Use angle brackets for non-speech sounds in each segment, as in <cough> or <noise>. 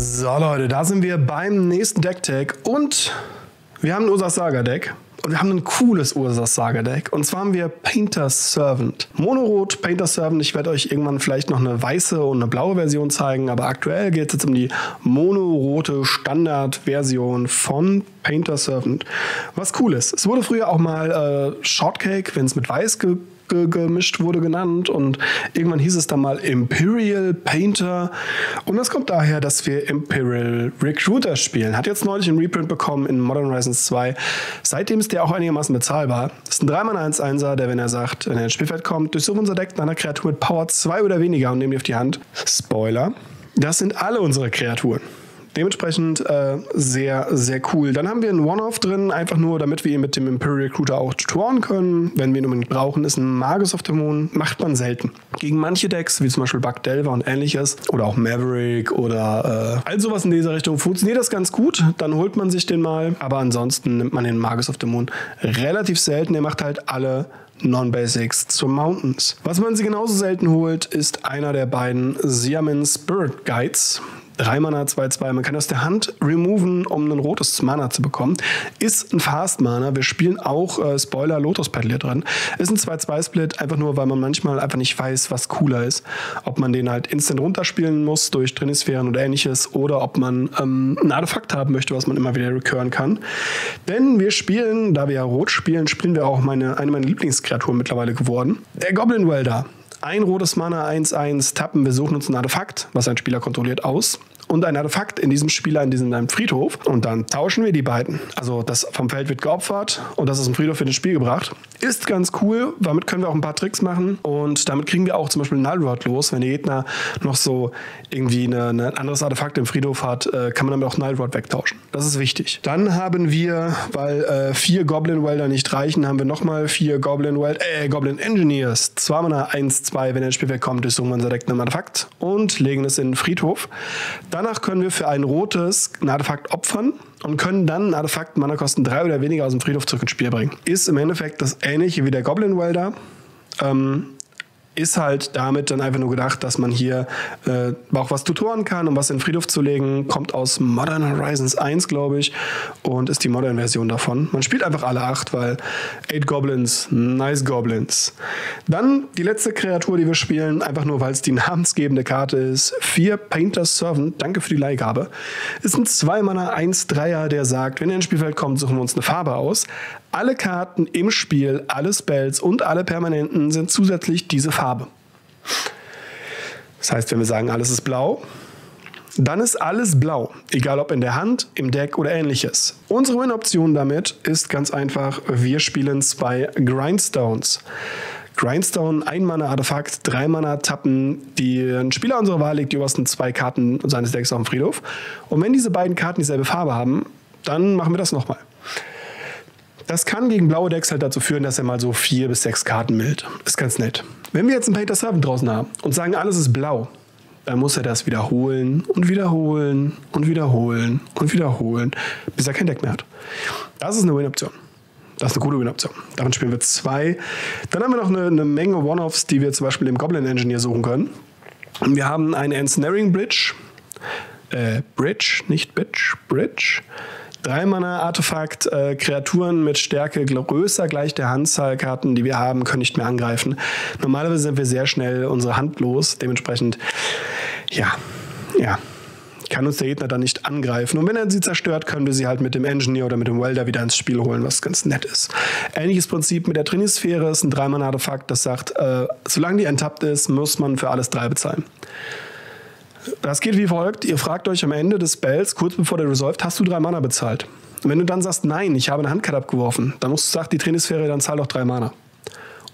So Leute, da sind wir beim nächsten Deck-Tag und wir haben ein Ursas Saga-Deck. Und wir haben ein cooles Ursas Saga Deck. Und zwar haben wir Painter's Servant. Monorot Painter's Servant. Ich werde euch irgendwann vielleicht noch eine weiße und eine blaue Version zeigen. Aber aktuell geht es jetzt um die monorote Standardversion von Painter's Servant. Was cool ist. Es wurde früher auch mal äh, Shortcake, wenn es mit weiß ge ge gemischt wurde, genannt. Und irgendwann hieß es dann mal Imperial Painter. Und das kommt daher, dass wir Imperial Recruiter spielen. Hat jetzt neulich einen Reprint bekommen in Modern Horizons 2. Seitdem ist der auch einigermaßen bezahlbar. Das ist ein 3-Mana-1-1er, der, wenn er sagt, wenn er ins Spielfeld kommt, durchsucht unser Deck nach einer Kreatur mit Power 2 oder weniger und nehmen die auf die Hand. Spoiler. Das sind alle unsere Kreaturen. Dementsprechend äh, sehr, sehr cool. Dann haben wir einen One-Off drin, einfach nur, damit wir ihn mit dem Imperial Recruiter auch tutoren können. Wenn wir ihn unbedingt brauchen, ist ein Magus of the Moon. Macht man selten. Gegen manche Decks, wie zum Beispiel Bug Delver und ähnliches, oder auch Maverick oder äh, all sowas in dieser Richtung, funktioniert das ganz gut. Dann holt man sich den mal. Aber ansonsten nimmt man den Magus of the Moon relativ selten. Er macht halt alle Non-Basics zu Mountains. Was man sie genauso selten holt, ist einer der beiden Siamen Spirit Guides. 3 Mana, 2-2. Man kann aus der Hand removen, um ein rotes Mana zu bekommen. Ist ein Fast Mana. Wir spielen auch, äh, Spoiler, Lotus Petal hier drin. Ist ein 2-2-Split, einfach nur, weil man manchmal einfach nicht weiß, was cooler ist. Ob man den halt instant runterspielen muss durch Trinisphären oder ähnliches oder ob man ähm, ein Artefakt haben möchte, was man immer wieder recurren kann. Denn wir spielen, da wir ja rot spielen, spielen wir auch meine, eine meiner Lieblingskreaturen mittlerweile geworden. Der Goblin Welder ein rotes Mana 1-1 tappen. Wir suchen uns ein Artefakt, was ein Spieler kontrolliert, aus und ein Artefakt in diesem Spieler in diesem Friedhof und dann tauschen wir die beiden. Also das vom Feld wird geopfert und das ist ein Friedhof wird ins Spiel gebracht. Ist ganz cool, damit können wir auch ein paar Tricks machen und damit kriegen wir auch zum Beispiel Nullrod los. Wenn der Gegner noch so irgendwie ein anderes Artefakt im Friedhof hat, äh, kann man damit auch Nullrod wegtauschen. Das ist wichtig. Dann haben wir, weil äh, vier Goblin Welder nicht reichen, haben wir nochmal vier Goblin Weld äh, Goblin Engineers. Zwei Mana 1, 2, wenn er ins Spielfeld kommt, ist unser Deck ein Artefakt und legen es in den Friedhof. Danach können wir für ein rotes ein Artefakt opfern und können dann ein Artefakt Mana kosten drei oder weniger aus dem Friedhof zurück ins Spiel bringen. Ist im Endeffekt das ähnliche wie der Goblin Welder. Ähm, ist halt damit dann einfach nur gedacht, dass man hier äh, auch was tutoren kann, um was in den Friedhof zu legen. Kommt aus Modern Horizons 1, glaube ich, und ist die Modern-Version davon. Man spielt einfach alle acht, weil Eight Goblins, nice Goblins. Dann die letzte Kreatur, die wir spielen, einfach nur, weil es die <laughs> namensgebende Karte ist. Vier Painter's Servant, danke für die Leihgabe. Ist ein 2-Manner 1-3er, der sagt, wenn er ins Spielfeld kommt, suchen wir uns eine Farbe aus. Alle Karten im Spiel, alle Spells und alle Permanenten sind zusätzlich diese Farbe. Das heißt, wenn wir sagen, alles ist blau, dann ist alles blau, egal ob in der Hand, im Deck oder ähnliches. Unsere Win-Option damit ist ganz einfach, wir spielen zwei Grindstones. Grindstone, ein Mana Artefakt, drei Mana Tappen, die ein Spieler unserer Wahl legt die obersten zwei Karten seines Decks auf dem Friedhof. Und wenn diese beiden Karten dieselbe Farbe haben, dann machen wir das nochmal. Das kann gegen blaue Decks halt dazu führen, dass er mal so vier bis sechs Karten mildt. Ist ganz nett. Wenn wir jetzt einen Painter Servant draußen haben und sagen, alles ist blau, dann muss er das wiederholen und wiederholen und wiederholen und wiederholen, bis er kein Deck mehr hat. Das ist eine Win-Option. Das ist eine gute Win-Option. Davon spielen wir zwei. Dann haben wir noch eine, eine Menge One-Offs, die wir zum Beispiel im Goblin Engineer suchen können. Wir haben eine Ensnaring Bridge. Äh, Bridge, nicht Bitch, Bridge. Drei Mana Artefakt, äh, Kreaturen mit Stärke größer gleich der Handzahl Karten, die wir haben, können nicht mehr angreifen. Normalerweise sind wir sehr schnell unsere Hand los. Dementsprechend, ja, ja, kann uns der Gegner dann nicht angreifen. Und wenn er sie zerstört, können wir sie halt mit dem Engineer oder mit dem Welder wieder ins Spiel holen, was ganz nett ist. Ähnliches Prinzip mit der Trinisphäre ist ein Dreimann-Artefakt, das sagt, äh, solange die enttappt ist, muss man für alles drei bezahlen. Das geht wie folgt. Ihr fragt euch am Ende des Spells, kurz bevor der resolved, hast du drei Mana bezahlt? Und wenn du dann sagst, nein, ich habe eine Handkarte abgeworfen, dann musst du sagen, die Trainingssphäre, dann zahl doch drei Mana.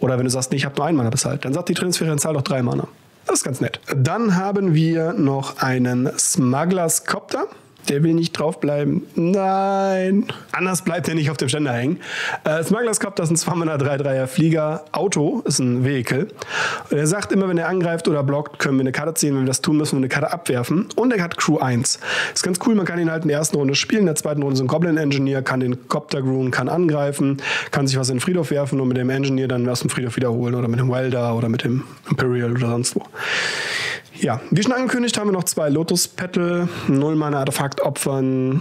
Oder wenn du sagst, nee, ich habe nur ein Mana bezahlt, dann sagt die Trainingssphäre, dann zahl doch drei Mana. Das ist ganz nett. Dann haben wir noch einen Smugglers Copter. Der will nicht draufbleiben. Nein. Anders bleibt er nicht auf dem Ständer hängen. Äh, Smugglers Cop, das ist ein 2-3-3er Flieger. Auto ist ein Vehikel. Und er sagt immer, wenn er angreift oder blockt, können wir eine Karte ziehen. Wenn wir das tun, müssen wir eine Karte abwerfen. Und er hat Crew 1. ist ganz cool, man kann ihn halt in der ersten Runde spielen. In der zweiten Runde ist ein Goblin Engineer, kann den Copter grooven, kann angreifen, kann sich was in den Friedhof werfen und mit dem Engineer dann was im Friedhof wiederholen. Oder mit dem Welder oder mit dem Imperial oder sonst wo. Ja, wie schon angekündigt, haben wir noch zwei Lotus Petal, null Mana Artefakt opfern,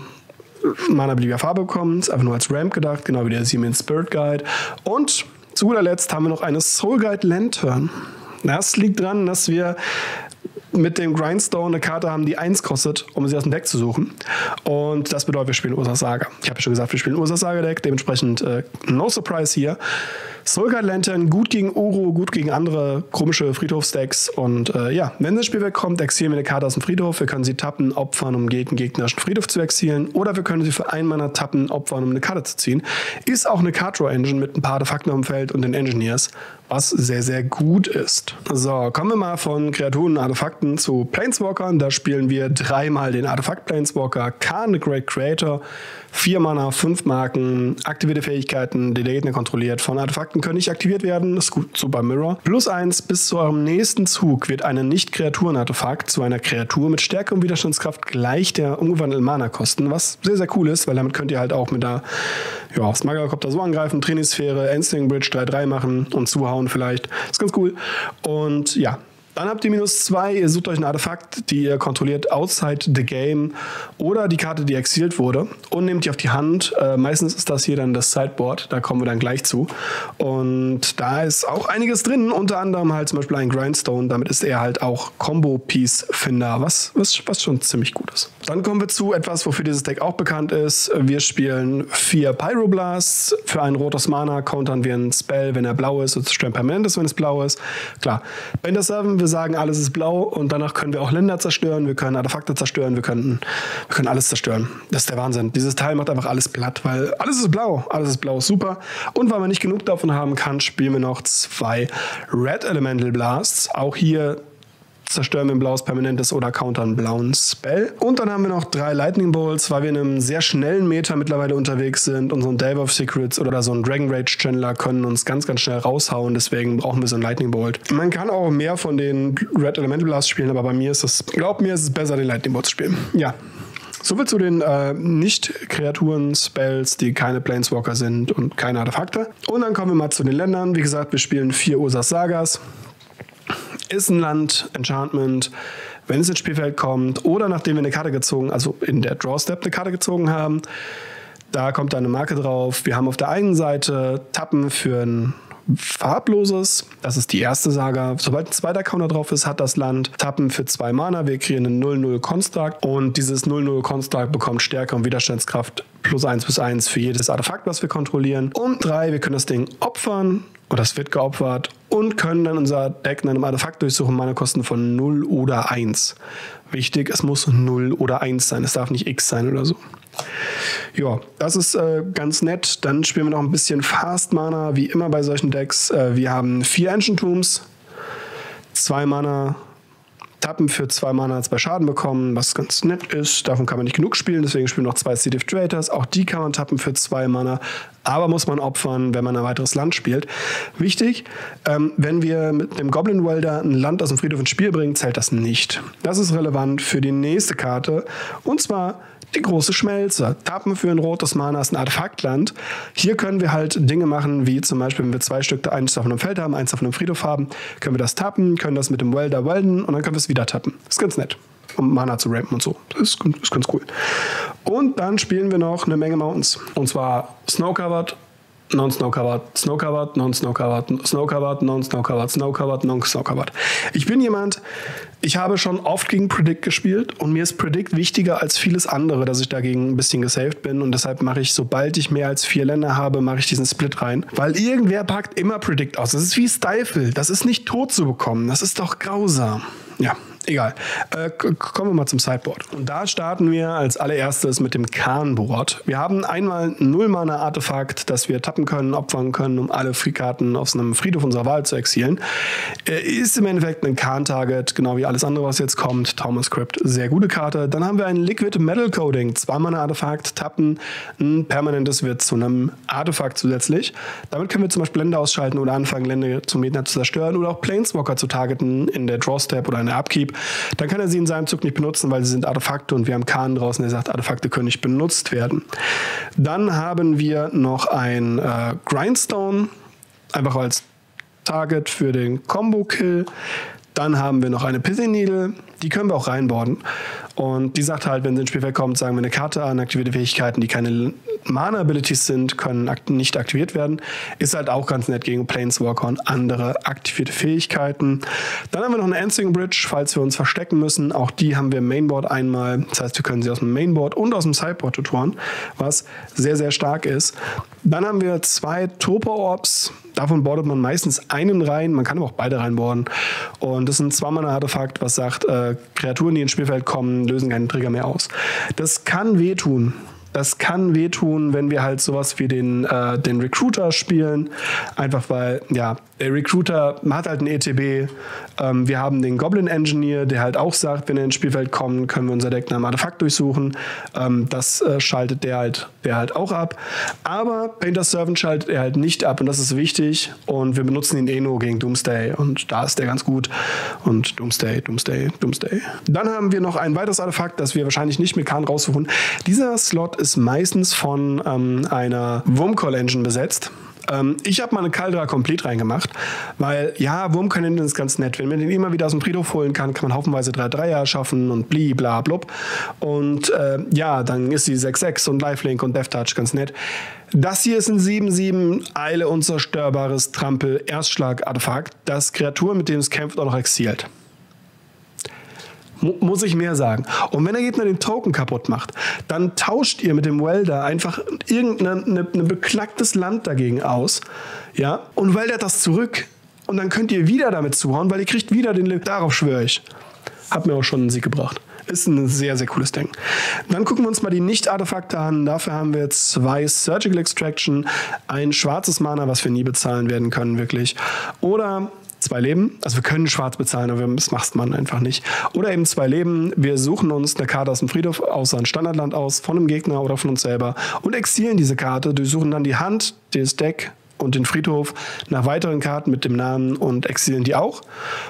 Mana beliebiger Farbe bekommen. Ist einfach nur als Ramp gedacht, genau wie der Siemens Spirit Guide. Und zu guter Letzt haben wir noch eine Soul Guide Lantern. Das liegt daran, dass wir mit dem Grindstone eine Karte haben, die 1 kostet, um sie aus dem Deck zu suchen. Und das bedeutet, wir spielen Ursa Saga. Ich habe ja schon gesagt, wir spielen Ursa Saga Deck, dementsprechend äh, no surprise hier. Soulguard Lantern gut gegen Uro, gut gegen andere komische Friedhofsdecks. Und äh, ja, wenn das Spiel wegkommt, exilieren wir eine Karte aus dem Friedhof. Wir können sie tappen, opfern, um gegen gegnerischen Friedhof zu exilieren. Oder wir können sie für ein Mana tappen, opfern, um eine Karte zu ziehen. Ist auch eine Card Draw Engine mit ein paar Artefakten am Feld und den Engineers, was sehr, sehr gut ist. So, kommen wir mal von Kreaturen und Artefakten zu Planeswalkern. Da spielen wir dreimal den Artefakt Planeswalker, Khan, the Great Creator. Vier Mana, fünf Marken, aktivierte Fähigkeiten, die der Gegner kontrolliert. Von Artefakten können nicht aktiviert werden, das ist gut so bei Mirror. Plus eins, bis zu eurem nächsten Zug wird ein Nicht-Kreaturen-Artefakt zu einer Kreatur mit Stärke und Widerstandskraft gleich der umgewandelten Mana kosten, was sehr, sehr cool ist, weil damit könnt ihr halt auch mit der ja, Smagercopter so angreifen, Trainingssphäre, Endsling Bridge 3-3 machen und zuhauen vielleicht. Das ist ganz cool. Und ja, dann habt ihr minus zwei, ihr sucht euch ein Artefakt, die ihr kontrolliert outside the game oder die Karte, die exiliert wurde und nehmt die auf die Hand. Äh, meistens ist das hier dann das Sideboard, da kommen wir dann gleich zu. Und da ist auch einiges drin, unter anderem halt zum Beispiel ein Grindstone, damit ist er halt auch Combo-Piece-Finder, was, was, was schon ziemlich gut ist. Dann kommen wir zu etwas, wofür dieses Deck auch bekannt ist. Wir spielen vier Pyroblasts. Für ein rotes Mana countern wir einen Spell, wenn er blau ist, und zerstören permanentes, wenn es blau ist. Klar, Bender 7 wir sagen, alles ist blau und danach können wir auch Länder zerstören, wir können Artefakte zerstören, wir können, wir können alles zerstören. Das ist der Wahnsinn. Dieses Teil macht einfach alles platt, weil alles ist blau. Alles ist blau, super. Und weil man nicht genug davon haben kann, spielen wir noch zwei Red Elemental Blasts. Auch hier zerstören wir ein blaues Permanentes oder countern einen blauen Spell. Und dann haben wir noch drei Lightning Bolts, weil wir in einem sehr schnellen Meter mittlerweile unterwegs sind und so ein Delve of Secrets oder so ein Dragon Rage Chandler können uns ganz, ganz schnell raushauen. Deswegen brauchen wir so ein Lightning Bolt. Man kann auch mehr von den Red Elemental Blast spielen, aber bei mir ist es, glaub mir, ist es besser, den Lightning Bolt zu spielen. Ja, Soviel zu den äh, Nicht-Kreaturen, Spells, die keine Planeswalker sind und keine Artefakte. Und dann kommen wir mal zu den Ländern. Wie gesagt, wir spielen vier Ursas Sagas ist ein Land, Enchantment, wenn es ins Spielfeld kommt oder nachdem wir eine Karte gezogen, also in der Draw Step eine Karte gezogen haben, da kommt eine Marke drauf. Wir haben auf der einen Seite Tappen für ein farbloses. Das ist die erste Saga. Sobald ein zweiter Counter drauf ist, hat das Land Tappen für zwei Mana. Wir kreieren einen 0-0 Construct und dieses 0-0 Construct bekommt Stärke und Widerstandskraft plus 1 bis 1 für jedes Artefakt, was wir kontrollieren. Und drei, wir können das Ding opfern oder es wird geopfert und können dann unser Deck in einem Artefakt durchsuchen, Mana-Kosten von 0 oder 1. Wichtig, es muss 0 oder 1 sein, es darf nicht X sein oder so. Ja, das ist äh, ganz nett. Dann spielen wir noch ein bisschen Fast Mana, wie immer bei solchen Decks. Äh, wir haben vier Ancient Tombs, zwei Mana, Tappen für zwei Mana zwei Schaden bekommen, was ganz nett ist. Davon kann man nicht genug spielen, deswegen spielen noch zwei Sedative Traitors. Auch die kann man tappen für zwei Mana, aber muss man opfern, wenn man ein weiteres Land spielt. Wichtig, ähm, wenn wir mit dem Goblin Welder ein Land aus dem Friedhof ins Spiel bringen, zählt das nicht. Das ist relevant für die nächste Karte und zwar die große Schmelze. Tappen für ein rotes Mana ist ein Artefaktland. Hier können wir halt Dinge machen, wie zum Beispiel, wenn wir zwei Stück, eins auf einem Feld haben, eins auf einem Friedhof haben, können wir das tappen, können das mit dem Welder welden und dann können wir es wieder tappen. ist ganz nett. Um Mana zu rampen und so. Das ist, ist ganz cool. Und dann spielen wir noch eine Menge Mountains. Und zwar Snow-Covered, non-snow-covered, snow-covered, non-snow-covered, snow-covered, non-snow-covered, snow-covered, non-snow-covered. Ich bin jemand, ich habe schon oft gegen Predict gespielt und mir ist Predict wichtiger als vieles andere, dass ich dagegen ein bisschen gesaved bin und deshalb mache ich, sobald ich mehr als vier Länder habe, mache ich diesen Split rein, weil irgendwer packt immer Predict aus. Das ist wie Stifle, das ist nicht tot zu bekommen, das ist doch grausam. Ja, Egal. Äh, kommen wir mal zum Sideboard. Und da starten wir als allererstes mit dem Khan-Board. Wir haben einmal ein Null-Mana-Artefakt, das wir tappen können, opfern können, um alle Free-Karten aus einem Friedhof unserer Wahl zu exilen. Äh, ist im Endeffekt ein Khan-Target, genau wie alles andere, was jetzt kommt. Thomas Script, sehr gute Karte. Dann haben wir ein Liquid Metal Coding, Zwei-Mana-Artefakt, tappen, ein permanentes wird zu einem Artefakt zusätzlich. Damit können wir zum Beispiel Länder ausschalten oder anfangen, Länder zum Gegner zu zerstören oder auch Planeswalker zu targeten in der Draw-Step oder in der Upkeep dann kann er sie in seinem Zug nicht benutzen, weil sie sind Artefakte und wir haben Kahn draußen, der sagt, Artefakte können nicht benutzt werden. Dann haben wir noch ein äh, Grindstone, einfach als Target für den Combo-Kill. Dann haben wir noch eine Pithing Needle, die können wir auch reinborden. Und die sagt halt, wenn sie ins Spielfeld kommt, sagen wir eine Karte an, aktivierte Fähigkeiten, die keine Mana-Abilities sind, können nicht aktiviert werden. Ist halt auch ganz nett gegen Planeswalker und andere aktivierte Fähigkeiten. Dann haben wir noch eine Answering Bridge, falls wir uns verstecken müssen. Auch die haben wir im Mainboard einmal. Das heißt, wir können sie aus dem Mainboard und aus dem Sideboard tutoren, was sehr, sehr stark ist. Dann haben wir zwei Topo-Orbs. Davon bordet man meistens einen rein. Man kann aber auch beide reinborden. Und das ist ein Zwei-Mana-Artefakt, was sagt, äh, Kreaturen, die ins Spielfeld kommen, lösen keinen Trigger mehr aus. Das kann wehtun. Das kann wehtun, wenn wir halt sowas wie den, äh, den Recruiter spielen. Einfach weil, ja, der Recruiter hat halt ein ETB. Ähm, wir haben den Goblin Engineer, der halt auch sagt, wenn er ins Spielfeld kommt, können wir unser Deck nach einem Artefakt durchsuchen. Ähm, das äh, schaltet der halt, der halt auch ab. Aber Painter Servant schaltet er halt nicht ab und das ist wichtig. Und wir benutzen ihn eh nur gegen Doomsday und da ist der ganz gut. Und Doomsday, Doomsday, Doomsday. Dann haben wir noch ein weiteres Artefakt, das wir wahrscheinlich nicht mit Kahn raussuchen. Dieser Slot ist meistens von ähm, einer Wurmcall Engine besetzt. Ähm, ich habe mal eine Caldra komplett reingemacht, weil ja, Wurmkaninen ist ganz nett. Wenn man den immer wieder aus dem Friedhof holen kann, kann man haufenweise 3-3er schaffen und bli, bla, blub. Und äh, ja, dann ist die 6-6 und Lifelink und Death Touch ganz nett. Das hier ist ein 7-7 Eile unzerstörbares Trampel-Erstschlag-Artefakt, das Kreaturen, mit denen es kämpft, auch noch muss ich mehr sagen. Und wenn der Gegner den Token kaputt macht, dann tauscht ihr mit dem Welder einfach irgendein ne, ne beknacktes Land dagegen aus, ja, und weldert das zurück. Und dann könnt ihr wieder damit zuhauen, weil ihr kriegt wieder den Lift. Darauf schwöre ich. Hat mir auch schon einen Sieg gebracht. Ist ein sehr, sehr cooles Ding. Dann gucken wir uns mal die Nicht-Artefakte an. Dafür haben wir zwei Surgical Extraction, ein schwarzes Mana, was wir nie bezahlen werden können, wirklich. Oder zwei Leben. Also wir können schwarz bezahlen, aber das macht man einfach nicht. Oder eben zwei Leben. Wir suchen uns eine Karte aus dem Friedhof, außer ein Standardland aus, von einem Gegner oder von uns selber und exilen diese Karte. Wir suchen dann die Hand, das Deck und den Friedhof nach weiteren Karten mit dem Namen und exilen die auch.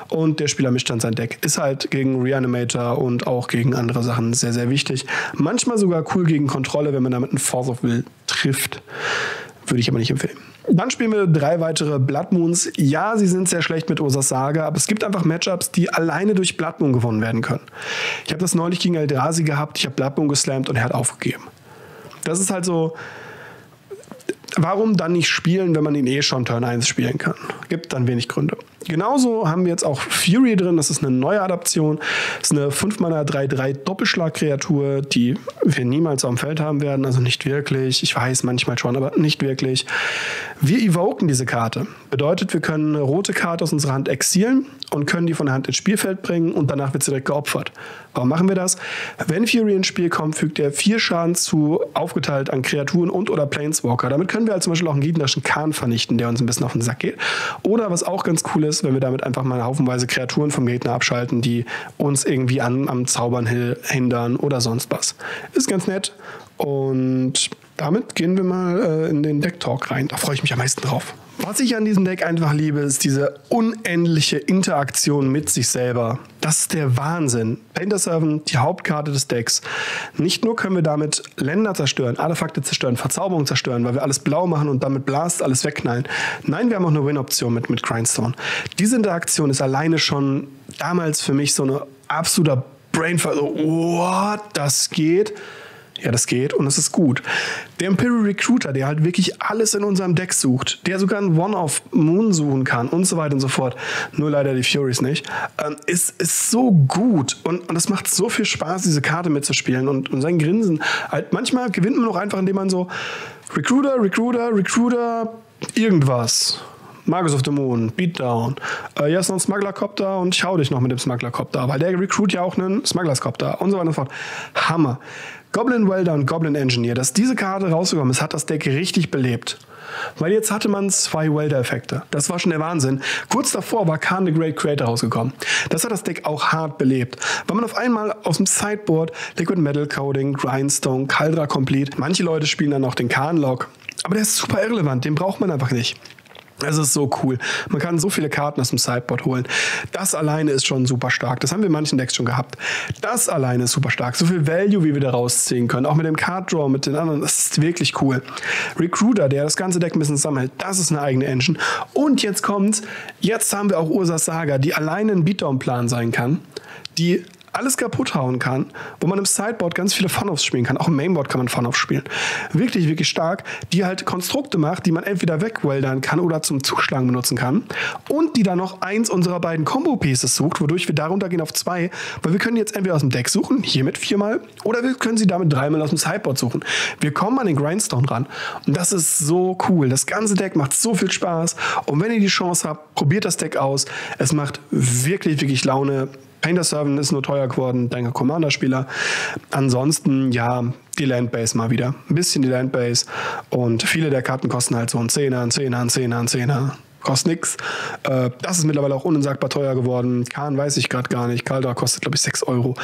Und der Spieler mischt dann sein Deck. Ist halt gegen Reanimator und auch gegen andere Sachen sehr, sehr wichtig. Manchmal sogar cool gegen Kontrolle, wenn man damit einen Force of Will trifft. Würde ich aber nicht empfehlen. Dann spielen wir drei weitere Blood Moons. Ja, sie sind sehr schlecht mit Ursas Saga, aber es gibt einfach Matchups, die alleine durch Blood Moon gewonnen werden können. Ich habe das neulich gegen Eldrazi gehabt, ich habe Blood Moon geslammt und er hat aufgegeben. Das ist halt so, warum dann nicht spielen, wenn man ihn eh schon Turn 1 spielen kann? Gibt dann wenig Gründe. Genauso haben wir jetzt auch Fury drin, das ist eine neue Adaption. Das ist eine 5-Mana 3-3 Doppelschlag-Kreatur, die wir niemals am Feld haben werden, also nicht wirklich. Ich weiß manchmal schon, aber nicht wirklich. Wir evoken diese Karte. Bedeutet, wir können eine rote Karte aus unserer Hand exilen und können die von der Hand ins Spielfeld bringen und danach wird sie direkt geopfert. Warum machen wir das? Wenn Fury ins Spiel kommt, fügt er vier Schaden zu, aufgeteilt an Kreaturen und oder Planeswalker. Damit können wir halt zum Beispiel auch einen gegnerischen Kahn vernichten, der uns ein bisschen auf den Sack geht. Oder was auch ganz cool ist, wenn wir damit einfach mal haufenweise Kreaturen vom Gegner abschalten, die uns irgendwie an, am Zaubern hindern oder sonst was. Ist ganz nett und damit gehen wir mal äh, in den Deck-Talk rein. Da freue ich mich am meisten drauf. Was ich an diesem Deck einfach liebe, ist diese unendliche Interaktion mit sich selber. Das ist der Wahnsinn. Painter die Hauptkarte des Decks. Nicht nur können wir damit Länder zerstören, Artefakte zerstören, Verzauberungen zerstören, weil wir alles blau machen und damit Blast alles wegknallen. Nein, wir haben auch eine Win-Option mit, mit Grindstone. Diese Interaktion ist alleine schon damals für mich so eine absoluter Brainfuck. So, what? Das geht? Ja, das geht und es ist gut. Der Imperial Recruiter, der halt wirklich alles in unserem Deck sucht, der sogar ein One-of-Moon suchen kann und so weiter und so fort, nur leider die Furies nicht, ähm, ist, ist so gut und, und es macht so viel Spaß, diese Karte mitzuspielen und, und sein Grinsen. Halt, manchmal gewinnt man auch einfach, indem man so Recruiter, Recruiter, Recruiter, irgendwas. Magus of the Moon, Beatdown. Äh, hier ist noch ein Smugglercopter und ich hau dich noch mit dem Smugglercopter, weil der Recruit ja auch einen Smugglerscopter und so weiter und so fort. Hammer. Goblin Welder und Goblin Engineer, dass diese Karte rausgekommen ist, hat das Deck richtig belebt. Weil jetzt hatte man zwei Welder-Effekte. Das war schon der Wahnsinn. Kurz davor war Khan the Great Creator rausgekommen. Das hat das Deck auch hart belebt. Weil man auf einmal aus dem Sideboard Liquid Metal Coding, Grindstone, Caldra Complete, manche Leute spielen dann noch den Khan-Log. Aber der ist super irrelevant, den braucht man einfach nicht. Es ist so cool. Man kann so viele Karten aus dem Sideboard holen. Das alleine ist schon super stark. Das haben wir in manchen Decks schon gehabt. Das alleine ist super stark. So viel Value, wie wir da rausziehen können. Auch mit dem Card Draw, mit den anderen. Das ist wirklich cool. Recruiter, der das ganze Deck ein bisschen sammelt. Das ist eine eigene Engine. Und jetzt kommt, jetzt haben wir auch Ursas Saga, die alleine ein Beatdown-Plan sein kann. Die alles kaputt hauen kann, wo man im Sideboard ganz viele Fun-Offs spielen kann. Auch im Mainboard kann man Fun-Offs spielen. Wirklich, wirklich stark, die halt Konstrukte macht, die man entweder wegweldern kann oder zum Zuschlagen benutzen kann. Und die dann noch eins unserer beiden Combo-Pieces sucht, wodurch wir darunter gehen auf zwei. Weil wir können jetzt entweder aus dem Deck suchen, hiermit viermal, oder wir können sie damit dreimal aus dem Sideboard suchen. Wir kommen an den Grindstone ran. Und das ist so cool. Das ganze Deck macht so viel Spaß. Und wenn ihr die Chance habt, probiert das Deck aus. Es macht wirklich, wirklich Laune. Painter Servant ist nur teuer geworden, danke Commander-Spieler. Ansonsten, ja, die Landbase mal wieder. Ein bisschen die Landbase. Und viele der Karten kosten halt so ein Zehner, ein Zehner, ein Zehner, ein Zehner kostet nichts. Äh, das ist mittlerweile auch unsagbar teuer geworden. Kahn weiß ich gerade gar nicht. Kaldra kostet, glaube ich, 6 Euro.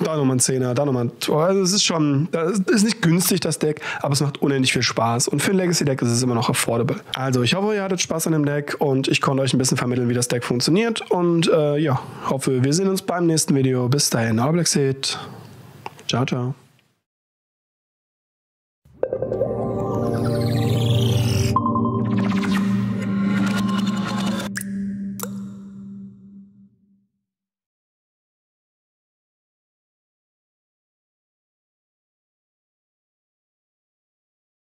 Da nochmal ein Zehner, da nochmal ein. Also, es ist schon, das ist nicht günstig, das Deck, aber es macht unendlich viel Spaß. Und für ein Legacy-Deck ist es immer noch affordable. Also, ich hoffe, ihr hattet Spaß an dem Deck und ich konnte euch ein bisschen vermitteln, wie das Deck funktioniert. Und äh, ja, hoffe, wir sehen uns beim nächsten Video. Bis dahin, Black Ciao, ciao.